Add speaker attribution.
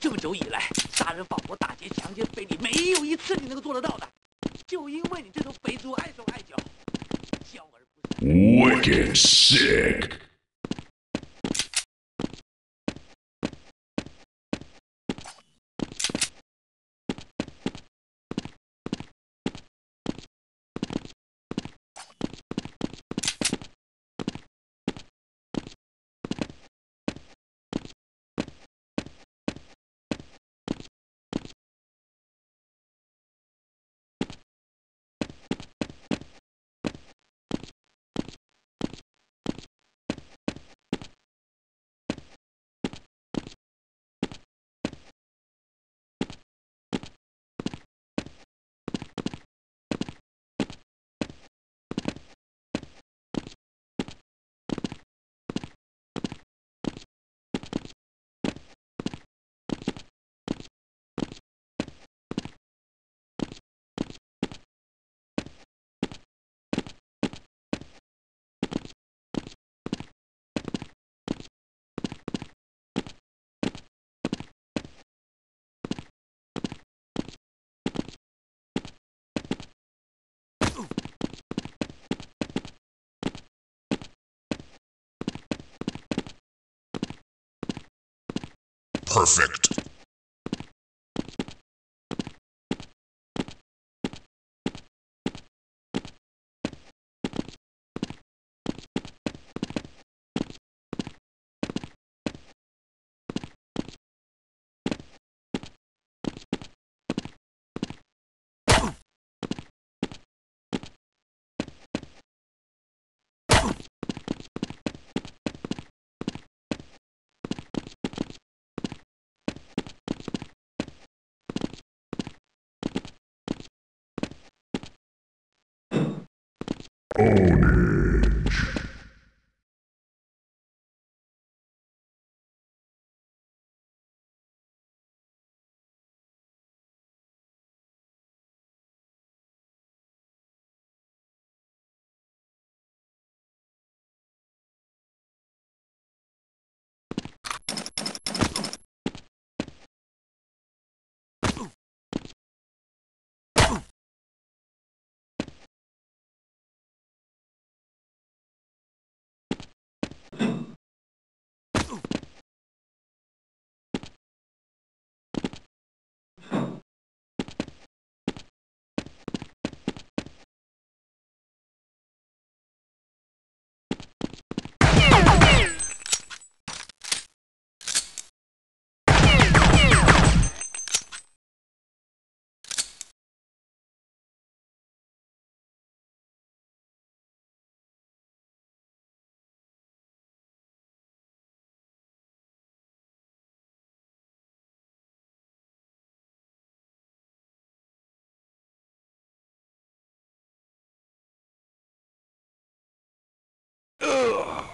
Speaker 1: 这么久以来，杀人放火、打劫强奸、非礼，没有一次你能够做得到的。就因为你这头肥猪，碍手碍脚，叫而不。
Speaker 2: Wicked sick. Perfect. Own it.
Speaker 1: Ugh.